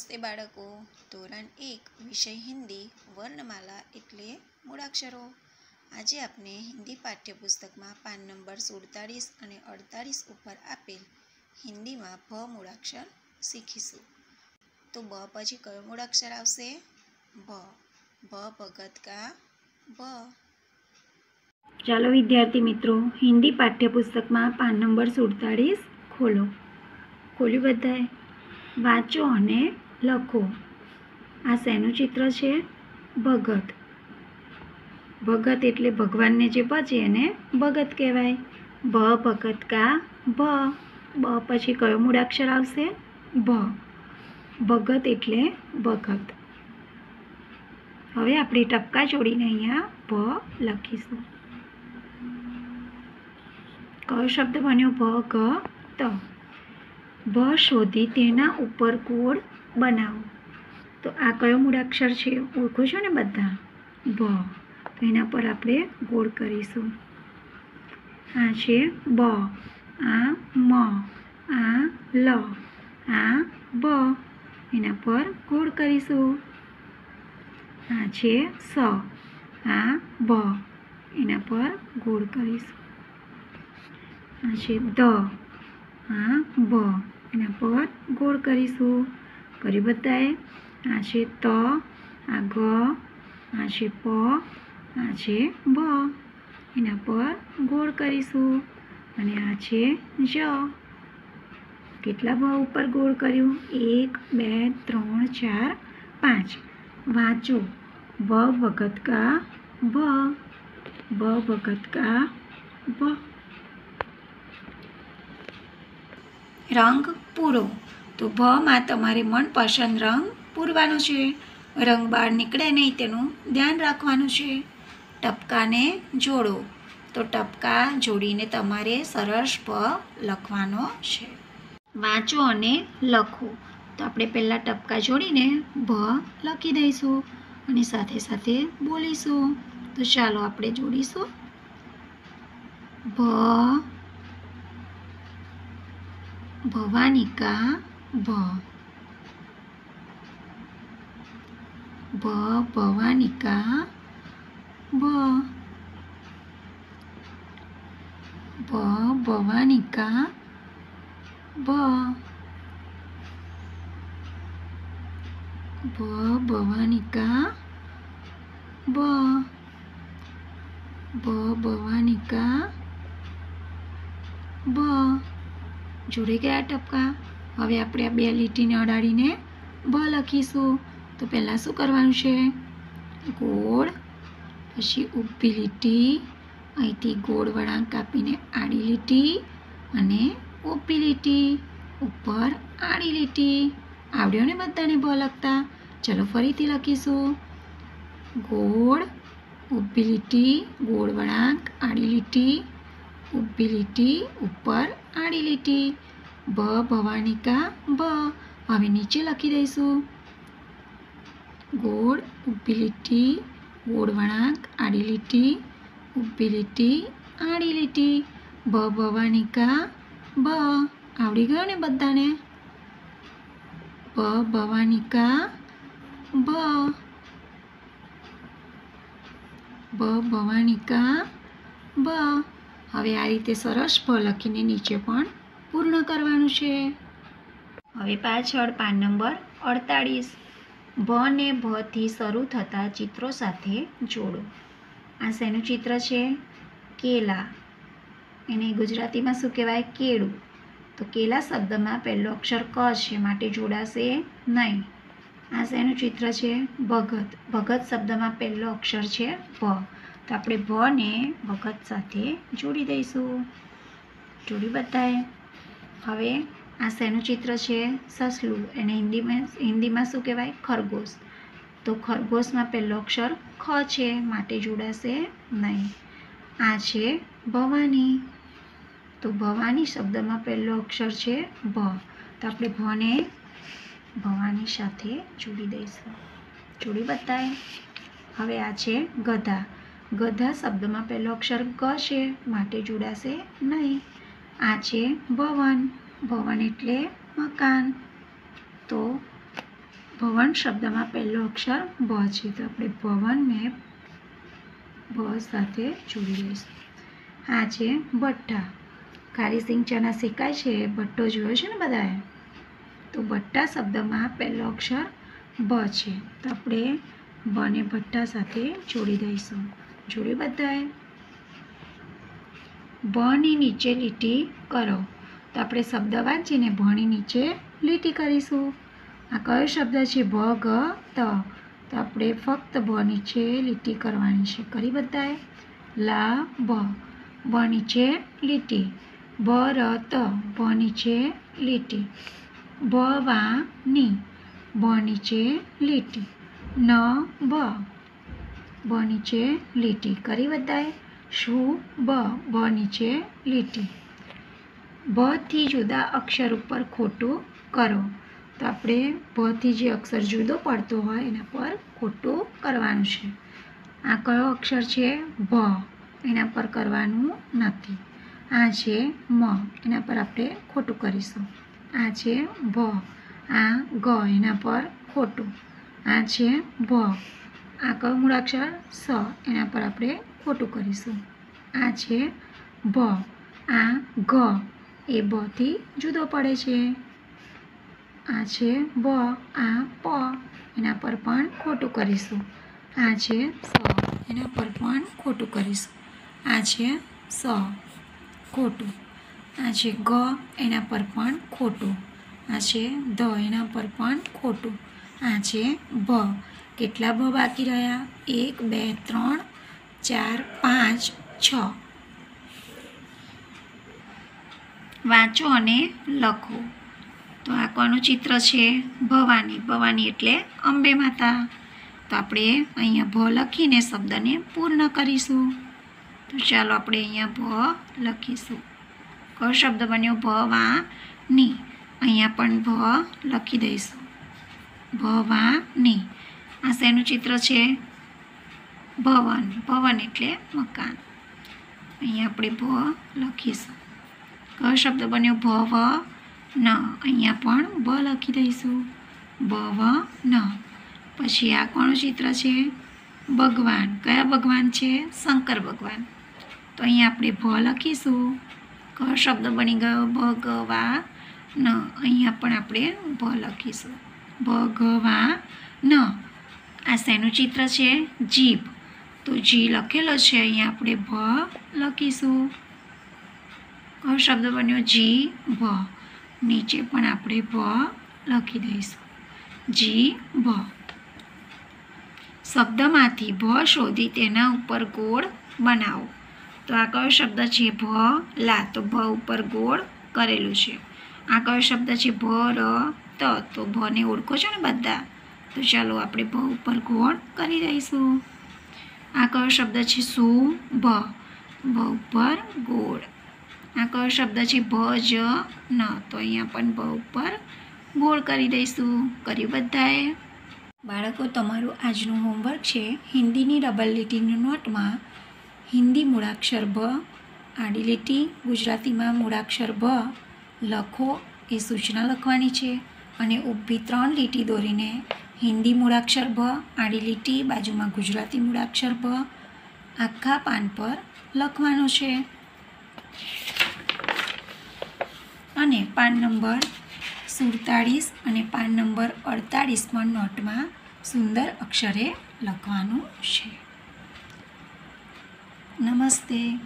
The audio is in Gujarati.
નમસ્તે બાળકો. ધોરણ એક, વિષય હિન્દી, વર્ણમાલા એટલે મૂળાક્ષરો. આજે આપણે હિન્દી પાઠ્યપુસ્તકમાં પાન નંબર સુડતાળીસ અને અડતાળીસ ઉપર આપેલ હિન્દીમાં ભ મૂળાક્ષર શીખીશું. તો બ પછી કયો મૂળાક્ષર આવશે? ભ. ભ ભગત કા ભ. ચાલો વિદ્યાર્થી મિત્રો, હિન્દી પાઠ્યપુસ્તકમાં પાન નંબર સુડતાળીસ ખોલો. ખોલ્યું બધાએ? વાંચો અને લખો. આ શેનું ચિત્ર છે? ભગત. ભગત એટલે ભગવાનને જે બચે એને ભગત કહેવાય. ભ ભગત કા ભ બ પછી કયો મૂળાક્ષર આવશે? ભ ભગત એટલે ભગત. હવે આપણે ટપકા જોડીને અહીંયા ભ લખીશું. કયો શબ્દ બન્યો? ભ ગ ત ભ શોધી તેના ઉપર ગોળ બનાવો. તો આ કયો મૂળાક્ષર છે ઓળખો છો ને બધા? ભ તો એના પર આપણે ગોળ કરીશું. આ છે બ. આ મ. આ લ. આ બ. એના પર ગોળ કરીશું. આ છે સ. આ બ. એના પર ગોળ કરીશું. આ છે દ. આ બ. એના પર ગોળ કરીશું. કરી બધાએ આ છે ત આ ગ આ છે પ આ છે બ એના પર ગોળ કરીશું અને આ છે જ કેટલા બ ઉપર ગોળ કર્યું એક બે ત્રણ ચાર પાંચ વાંચો બ ભગત કા ભ બ ભગત કા ભ રંગ પૂરો તો ભમાં તમારે મનપસંદ રંગ પૂરવાનો છે. રંગ બહાર નીકળે નહીં તેનું ધ્યાન રાખવાનું છે. ટપકાને જોડો. તો ટપકા જોડીને તમારે સરસ ભ લખવાનો છે. વાંચો અને લખો. તો આપણે પહેલાં ટપકા જોડીને ભ લખી દઈશું અને સાથે સાથે બોલીશું. તો ચાલો આપણે જોડીશું. ભ ભવાનિકા ભ ભ ભવાનિકા ભ ભ ભવાનિકા ભ ભ ભવાનિકા ભ ભ ભવાનિકા ભ જોડે ગયા ટપકા હવે આપણે આ બે લીટીને અડાડીને ભ લખીશું. તો પહેલાં શું કરવાનું છે? ગોળ, પછી ઊભી લીટી, અહીંથી ગોળ વળાંક કાપીને આડી લીટી અને ઊભી લીટી ઉપર આડી લીટી. આવડ્યો ને બધાને ભ લખતા? ચલો ફરીથી લખીશું. ગોળ, ઊભી લીટી, ગોળ વળાંક, આડી લીટી, ઊભી લીટી, ઉપર આડી લીટી. ભ ભવાનિકા ભ હવે નીચે લખી દઈશું. ગોળ, ઊભી લીટી, ગોળ વળાંક, આડી લીટી, ઊભી લીટી, આડી લીટી. ભ ભવાનિકા ભ આવડી ગયો ને બધાને? ભ ભવાનિકા ભ ભ ભવાનિકા બ. હવે આ રીતે સરસ ભ લખીને નીચે પણ પૂર્ણ કરવાનું છે? હવે પાછળ પાન નંબર અડતાળીસ. ભ ને ભથી શરૂ થતા ચિત્રો સાથે જોડો. આ શેનું ચિત્ર છે? કેલા. એને ગુજરાતીમાં શું કહેવાય? કેળું. તો કેલા શબ્દમાં પહેલો અક્ષર ક છે, માટે જોડાશે નહીં. આ શેનું ચિત્ર છે? ભગત. ભગત શબ્દમાં પહેલો અક્ષર છે ભ. તો આપણે ભને ભગત સાથે જોડી દઈશું. જોડી બતાએ હવે આ શેનું ચિત્ર છે સસલું. એને હિન્દીમાં હિન્દીમાં શું કહેવાય? ખરગોશ. તો ખરગોશમાં પહેલો અક્ષર ખ છે, માટે જોડાશે નહીં. આ છે ભવાની. તો ભવાની શબ્દમાં પહેલો અક્ષર છે ભ. તો આપણે ભને ભવાની સાથે જોડી દઈશું. જોડી બતાવે હવે આ છે ગધા. ગધા શબ્દમાં પહેલો અક્ષર ગ છે, માટે જોડાશે નહીં. આ છે ભવન ભવન એટલે મકાન. તો ભવન શબ્દમાં પહેલો અક્ષર ભ છે. તો આપણે ભવનને ભ સાથે જોડી લઈશું. આ છે ભઠ્ઠા કાળી સિંગ ચણા શેકાય છે ભટ્ટો જોયો છે ને બધાએ? તો ભટ્ટા શબ્દમાં પહેલો અક્ષર બ છે. તો આપણે બને ભટ્ટા સાથે જોડી દઈશું. જોડી બધાએ? ભની નીચે લીટી કરો. તો આપણે શબ્દ વાંચીને ભણી નીચે લીટી કરીશું. આ કયો શબ્દ છે? ભ, ગ, ત. તો આપણે ફક્ત ભ નીચે લીટી કરવાની છે. કરી બધાએ? લા ભ ભ નીચે લીટી. ભ, ર, ત. ભ નીચે લીટી. ભ, વા, ની. ભ નીચે લીટી. ન ભ ભ નીચે લીટી. કરી બધાએ? શું બ બ નીચે લીટી બથી જુદા અક્ષર ઉપર ખોટું કરો. તો આપણે ભથી જે અક્ષર જુદો પડતો હોય એના પર ખોટું કરવાનું છે. આ કયો અક્ષર છે? ભ એના પર કરવાનું નથી. આ છે મ. એના પર આપણે ખોટું કરીશું. આ છે ભ આ ગ એના પર ખોટું. આ છે ભ આ કયો મૂળાક્ષર? સ. એના પર આપણે ખોટું કરીશું. આ છે ભ આ ઘ એ બથી જુદો પડે છે. આ છે બ. આ પ. એના પર પણ ખોટું કરીશું. આ છે સ. એના પર પણ ખોટું કરીશું. આ છે સ. ખોટું. આ છે ગ. એના પર પણ ખોટું. આ છે ધ. એના પર પણ ખોટું. આ છે ભ કેટલા ભ બાકી રહ્યા? એક, બે, ત્રણ ચાર, પાંચ, છ. વાંચો અને લખો. તો આ કોનું ચિત્ર છે? ભવાની. ભવાની એટલે અંબે માતા. તો આપણે અહીંયા ભ લખીને શબ્દને પૂર્ણ કરીશું. તો ચાલો આપણે અહીંયા ભ લખીશું. કયો શબ્દ બન્યો? ભવાની. અહીંયા પણ ભ લખી દઈશું. ભવાની. આ શેનું ચિત્ર છે? ભવન ભવન એટલે મકાન. અહીંયા આપણે ભ લખીશું. કયો શબ્દ બન્યો ભવ ન. અહીંયા પણ બ લખી દઈશું. ભવ ન. પછી આ કોનું ચિત્ર છે? ભગવાન. કયા ભગવાન છે? શંકર ભગવાન. તો અહીંયા આપણે ભ લખીશું. કયો શબ્દ બની ગયો ભગવા ન અહીંયા પણ આપણે ભ લખીશું. ભગવા ન આ શેનું ચિત્ર છે? જીભ. તો જી લખેલો છે અહીંયા આપણે ભ લખીશું. કયો શબ્દ બન્યો? જી ભ નીચે પણ આપણે ભ લખી દઈશું. જી ભ શબ્દમાંથી ભ શોધી તેના ઉપર ગોળ બનાવો. તો આ કયો શબ્દ છે? ભ લા. તો ભ ઉપર ગોળ કરેલું છે. આ કયો શબ્દ છે? ભ ર, ત. તો ભને ઓળખો છો ને બધા? તો ચાલો આપણે ભ ઉપર ગોળ કરી દઈશું. આ કયો શબ્દ છે સુ ભ ભ ઉપર ગોળ. આ કયો શબ્દ છે ભ, જ, ન. તો અહીંયા પણ ભ ઉપર ગોળ કરી દઈશું. કર્યું બધાએ. બાળકો, તમારું આજનું હોમવર્ક છે હિન્દીની ડબલ લીટીની નોટમાં હિન્દી મૂળાક્ષર ભ આડી લીટી ગુજરાતીમાં મૂળાક્ષર ભ લખો, એ સૂચના લખવાની છે. અને ઊભી ત્રણ લીટી દોરીને હિન્દી મૂળાક્ષર ભ આડી લીટી બાજુમાં ગુજરાતી મૂળાક્ષર ભ આખા પાન પર લખવાનું છે. અને પાન નંબર સુડતાળીસ અને પાન નંબર અડતાળીસ પણ નોટમાં સુંદર અક્ષરે લખવાનું છે. નમસ્તે.